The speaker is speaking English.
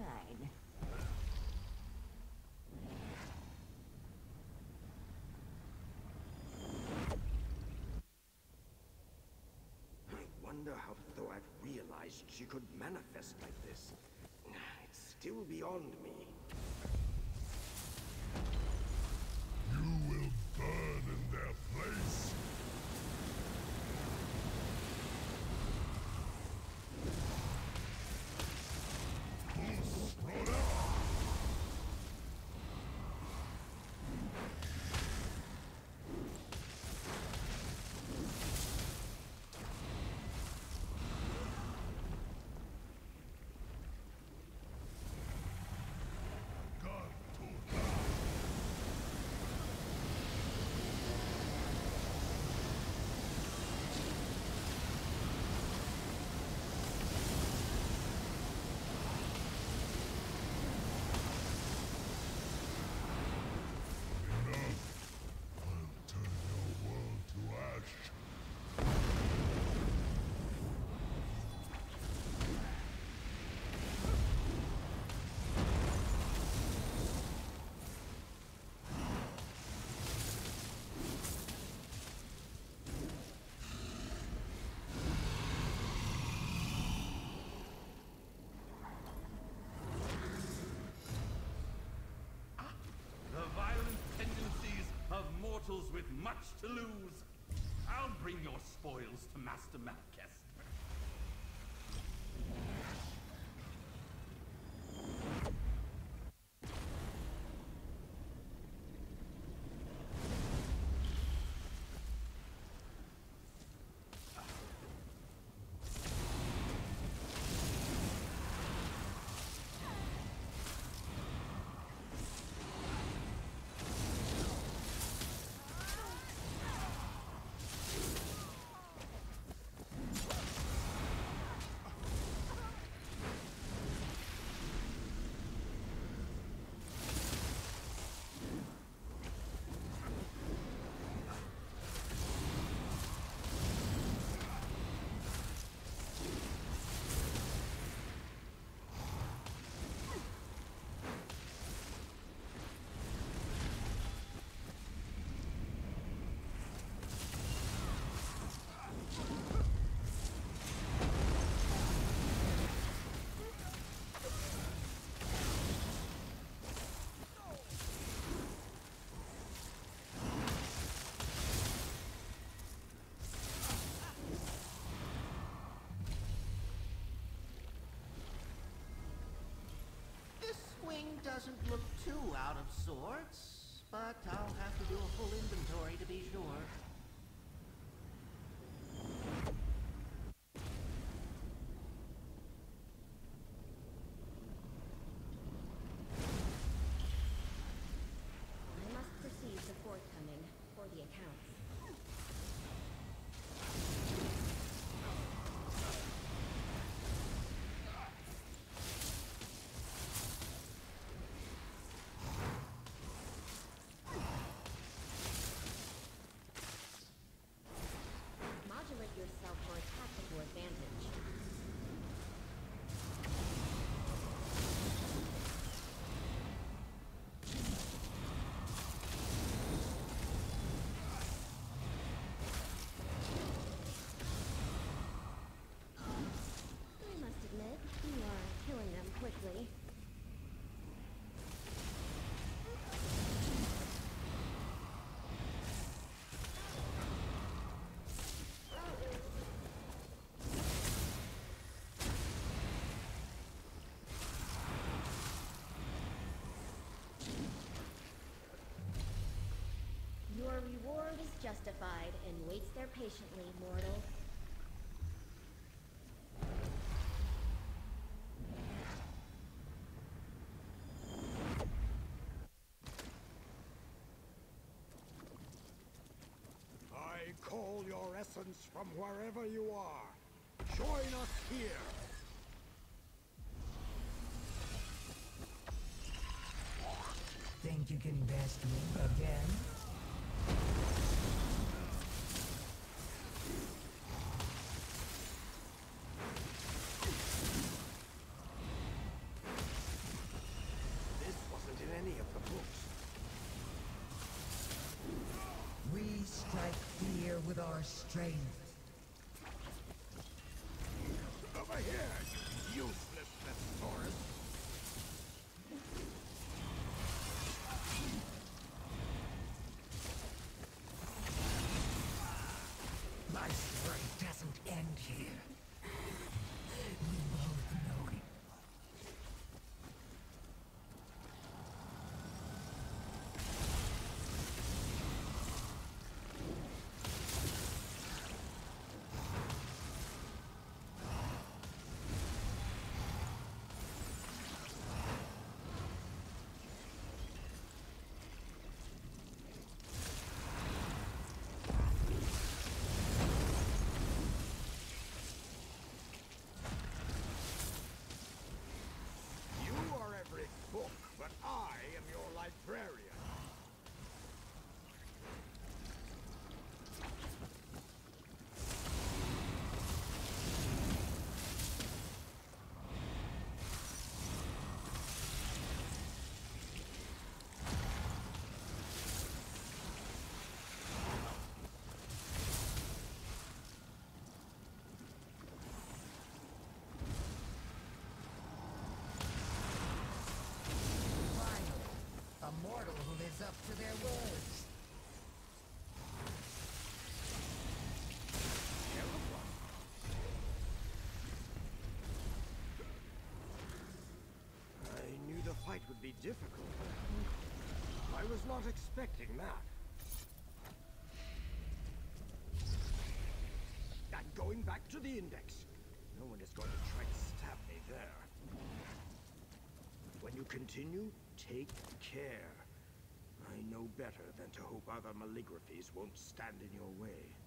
I wonder how Tho'at realized she could manifest like this. It's still beyond me. Much to lose. I'll bring your spoils to Master Malkhest. This swing doesn't look too out of sorts, but I'll have to do reward is justified and waits there patiently, mortal. I call your essence from wherever you are. Join us here. Think you can best me again? Your strength. Over here, you useless Thesaurus! My story doesn't end here. We both know it. You are every book, but I am your librarian. Finally, a mortal who lives up to their words. I knew the fight would be difficult. I was not expecting that. I'm going back to the Index. No one is going to try to stab me there. When you continue, take care. I know better than to hope other maligraphies won't stand in your way.